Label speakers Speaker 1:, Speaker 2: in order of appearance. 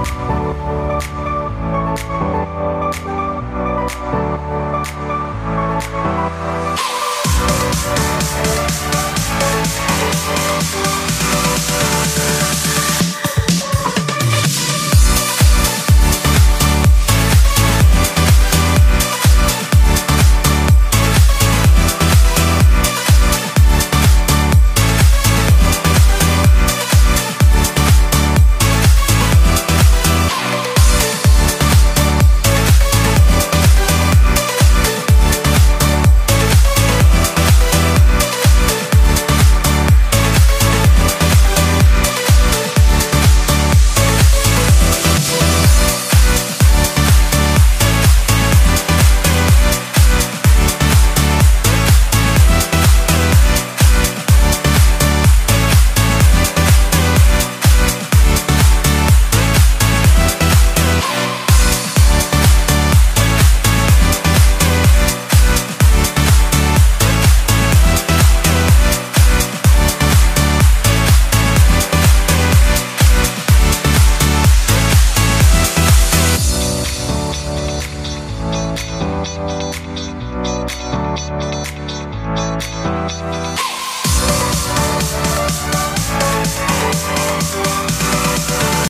Speaker 1: Bye.